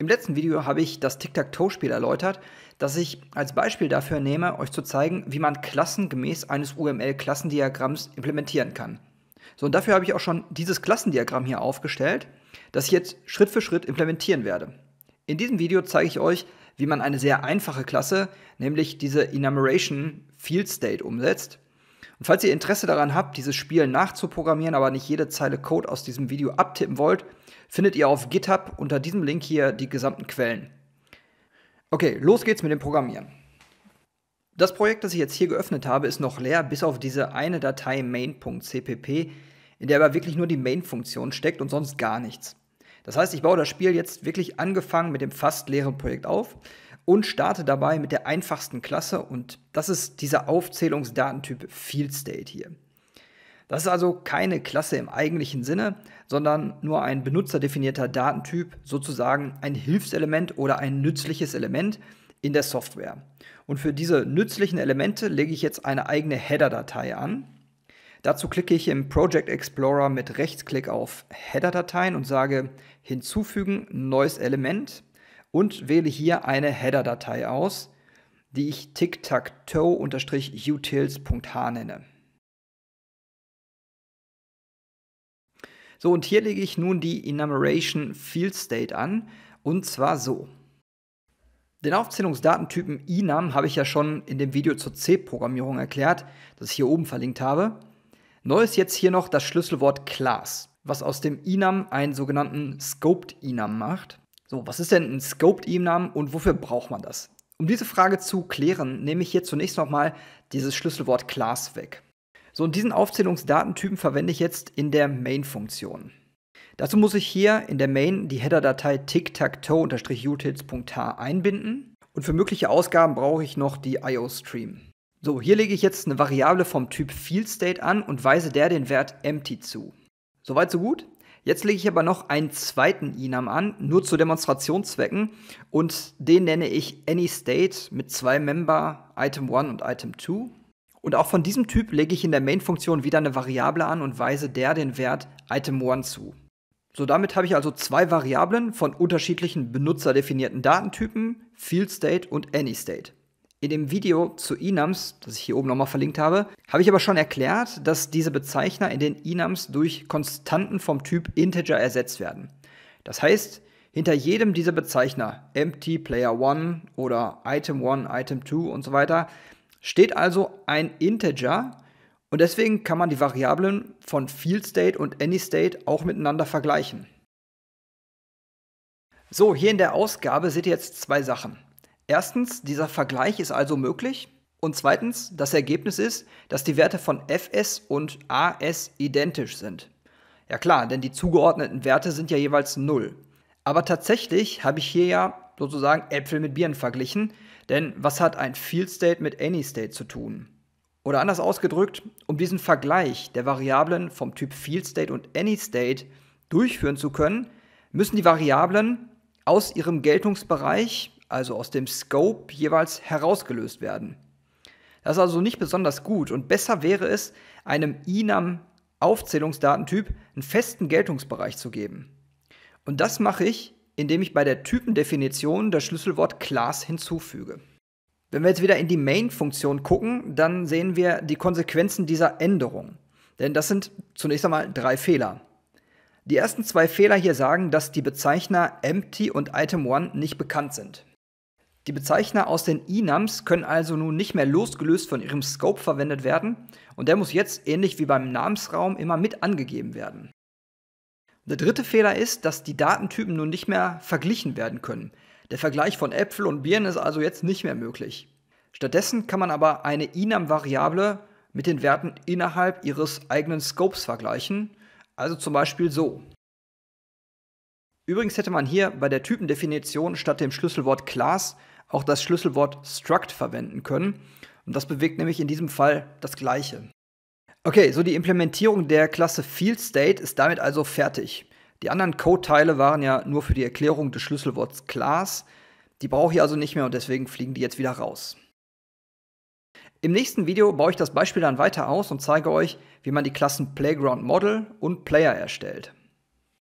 Im letzten Video habe ich das Tic-Tac-Toe-Spiel erläutert, das ich als Beispiel dafür nehme, euch zu zeigen, wie man Klassen gemäß eines UML-Klassendiagramms implementieren kann. So, und dafür habe ich auch schon dieses Klassendiagramm hier aufgestellt, das ich jetzt Schritt für Schritt implementieren werde. In diesem Video zeige ich euch, wie man eine sehr einfache Klasse, nämlich diese Enumeration Field State umsetzt. Und falls ihr Interesse daran habt, dieses Spiel nachzuprogrammieren, aber nicht jede Zeile Code aus diesem Video abtippen wollt, findet ihr auf GitHub unter diesem Link hier die gesamten Quellen. Okay, los geht's mit dem Programmieren. Das Projekt, das ich jetzt hier geöffnet habe, ist noch leer, bis auf diese eine Datei main.cpp, in der aber wirklich nur die Main-Funktion steckt und sonst gar nichts. Das heißt, ich baue das Spiel jetzt wirklich angefangen mit dem fast leeren Projekt auf und starte dabei mit der einfachsten Klasse und das ist dieser Aufzählungsdatentyp FieldState hier. Das ist also keine Klasse im eigentlichen Sinne, sondern nur ein benutzerdefinierter Datentyp, sozusagen ein Hilfselement oder ein nützliches Element in der Software. Und für diese nützlichen Elemente lege ich jetzt eine eigene Header-Datei an. Dazu klicke ich im Project Explorer mit Rechtsklick auf Header-Dateien und sage Hinzufügen, neues Element und wähle hier eine Header-Datei aus, die ich tic-tac-toe-utils.h nenne. So, und hier lege ich nun die Enumeration Field State an, und zwar so. Den Aufzählungsdatentypen enum habe ich ja schon in dem Video zur C-Programmierung erklärt, das ich hier oben verlinkt habe. Neu ist jetzt hier noch das Schlüsselwort Class, was aus dem enum einen sogenannten Scoped enum macht. So, was ist denn ein Scoped enum und wofür braucht man das? Um diese Frage zu klären, nehme ich hier zunächst nochmal dieses Schlüsselwort Class weg. So, und diesen Aufzählungsdatentypen verwende ich jetzt in der Main-Funktion. Dazu muss ich hier in der Main die Header-Datei tic-tac-toe-utils.h einbinden und für mögliche Ausgaben brauche ich noch die IO-Stream. So, hier lege ich jetzt eine Variable vom Typ FieldState an und weise der den Wert empty zu. Soweit so gut? Jetzt lege ich aber noch einen zweiten enum an, nur zu Demonstrationszwecken und den nenne ich AnyState mit zwei Member Item1 und Item2 und auch von diesem Typ lege ich in der Main-Funktion wieder eine Variable an und weise der den Wert Item1 zu. So, damit habe ich also zwei Variablen von unterschiedlichen benutzerdefinierten Datentypen, FieldState und AnyState. In dem Video zu enums, das ich hier oben nochmal verlinkt habe, habe ich aber schon erklärt, dass diese Bezeichner in den enums durch Konstanten vom Typ Integer ersetzt werden. Das heißt, hinter jedem dieser Bezeichner, empty, player1 oder item1, item2 und so weiter, steht also ein Integer und deswegen kann man die Variablen von FieldState und AnyState auch miteinander vergleichen. So, hier in der Ausgabe seht ihr jetzt zwei Sachen. Erstens, dieser Vergleich ist also möglich. Und zweitens, das Ergebnis ist, dass die Werte von fs und as identisch sind. Ja klar, denn die zugeordneten Werte sind ja jeweils 0. Aber tatsächlich habe ich hier ja sozusagen Äpfel mit Birnen verglichen, denn was hat ein Field State mit Any State zu tun? Oder anders ausgedrückt, um diesen Vergleich der Variablen vom Typ Field State und Any State durchführen zu können, müssen die Variablen aus ihrem Geltungsbereich, also aus dem Scope, jeweils herausgelöst werden. Das ist also nicht besonders gut und besser wäre es, einem enum Aufzählungsdatentyp einen festen Geltungsbereich zu geben. Und das mache ich, indem ich bei der Typendefinition das Schlüsselwort Class hinzufüge. Wenn wir jetzt wieder in die Main-Funktion gucken, dann sehen wir die Konsequenzen dieser Änderung. Denn das sind zunächst einmal drei Fehler. Die ersten zwei Fehler hier sagen, dass die Bezeichner empty und item1 nicht bekannt sind. Die Bezeichner aus den enums können also nun nicht mehr losgelöst von ihrem Scope verwendet werden und der muss jetzt ähnlich wie beim Namensraum immer mit angegeben werden. Der dritte Fehler ist, dass die Datentypen nun nicht mehr verglichen werden können. Der Vergleich von Äpfel und Birnen ist also jetzt nicht mehr möglich. Stattdessen kann man aber eine enum-Variable mit den Werten innerhalb ihres eigenen Scopes vergleichen, also zum Beispiel so. Übrigens hätte man hier bei der Typendefinition statt dem Schlüsselwort Class auch das Schlüsselwort Struct verwenden können. Und das bewegt nämlich in diesem Fall das gleiche. Okay, so die Implementierung der Klasse FieldState ist damit also fertig. Die anderen Code-Teile waren ja nur für die Erklärung des Schlüsselworts Class. Die brauche ich also nicht mehr und deswegen fliegen die jetzt wieder raus. Im nächsten Video baue ich das Beispiel dann weiter aus und zeige euch, wie man die Klassen Playground Model und Player erstellt.